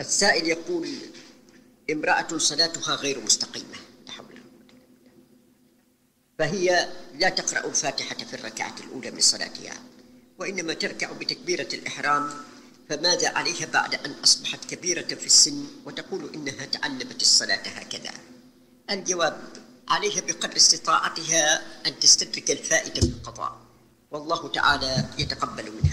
السائل يقول امرأة صلاتها غير مستقيمة لا حول ولا قوة إلا بالله. فهي لا تقرأ الفاتحة في الركعة الأولى من صلاتها وإنما تركع بتكبيرة الإحرام فماذا عليها بعد أن أصبحت كبيرة في السن وتقول إنها تعلمت الصلاة هكذا؟ الجواب عليها بقدر استطاعتها أن تستدرك الفائدة في القضاء. والله تعالى يتقبل منها.